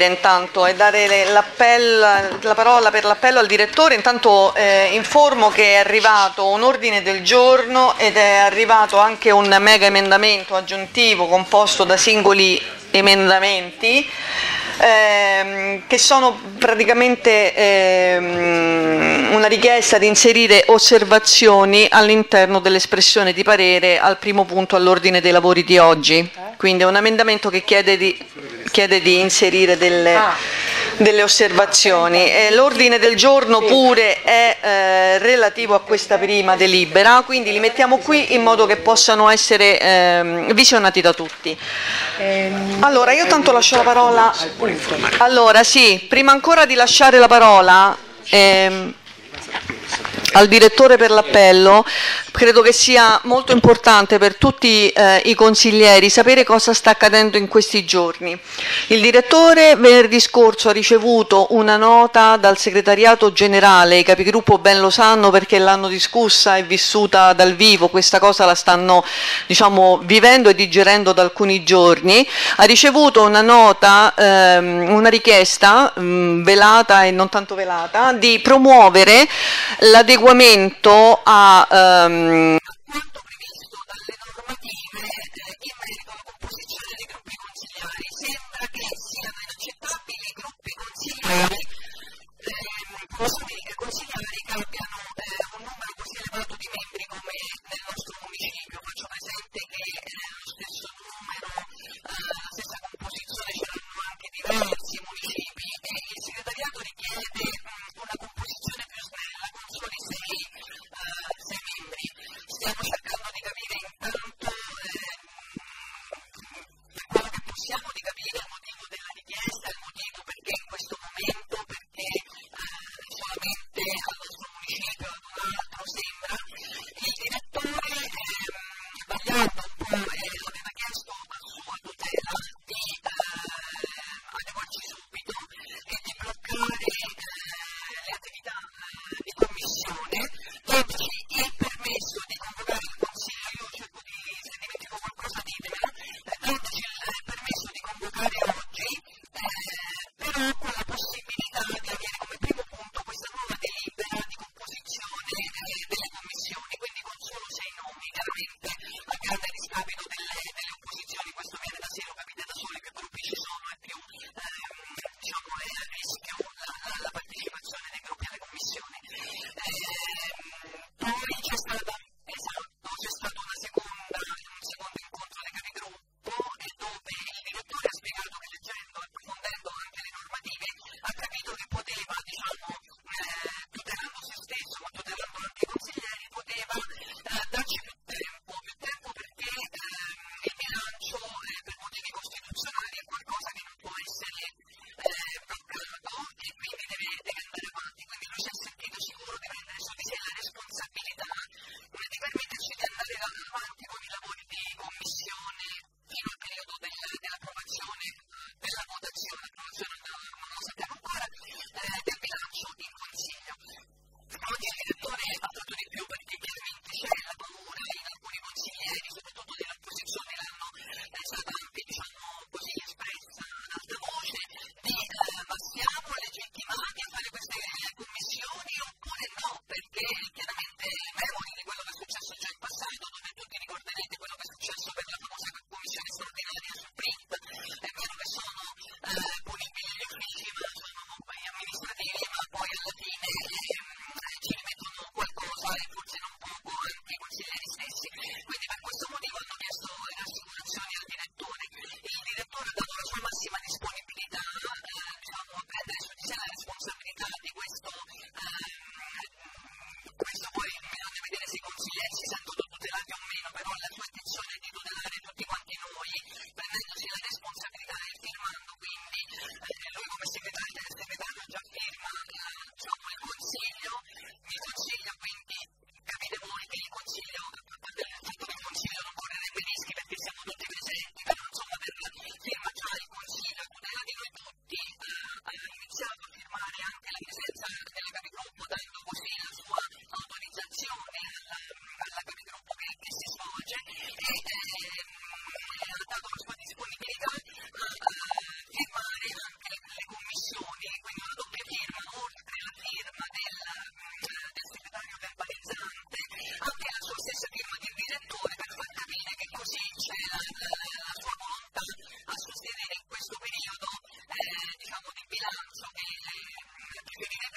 dire intanto e dare la parola per l'appello al direttore. Intanto eh, informo che è arrivato un ordine del giorno ed è arrivato anche un mega emendamento aggiuntivo composto da singoli emendamenti ehm, che sono praticamente ehm, una richiesta di inserire osservazioni all'interno dell'espressione di parere al primo punto all'ordine dei lavori di oggi. Quindi è un emendamento che chiede di, chiede di inserire delle, ah. delle osservazioni. l'ordine del giorno pure è eh, relativo a questa prima delibera, quindi li mettiamo qui in modo che possano essere eh, visionati da tutti. Ehm, allora, io tanto lascio la parola. Allora, sì, prima ancora di lasciare la parola. Ehm, al direttore per l'appello, credo che sia molto importante per tutti eh, i consiglieri sapere cosa sta accadendo in questi giorni. Il direttore venerdì scorso ha ricevuto una nota dal segretariato generale, i capigruppo ben lo sanno perché l'hanno discussa e vissuta dal vivo, questa cosa la stanno diciamo, vivendo e digerendo da alcuni giorni, ha ricevuto una nota, ehm, una richiesta mh, mm, velata e non tanto velata di promuovere l'adeguamento adeguamento a um, quanto previsto dalle normative in merito alla composizione dei gruppi consigliari. Sembra che siano inaccettabili i gruppi consigliari, eh, ハハハハ!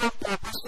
Thank you.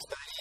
Già da